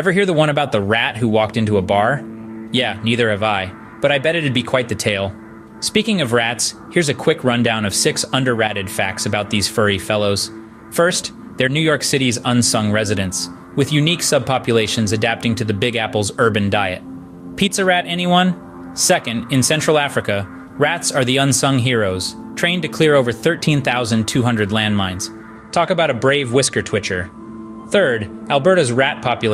Ever hear the one about the rat who walked into a bar? Yeah, neither have I, but I bet it'd be quite the tale. Speaking of rats, here's a quick rundown of six underratted facts about these furry fellows. First, they're New York City's unsung residents, with unique subpopulations adapting to the Big Apple's urban diet. Pizza rat, anyone? Second, in Central Africa, rats are the unsung heroes, trained to clear over 13,200 landmines. Talk about a brave whisker twitcher. Third, Alberta's rat population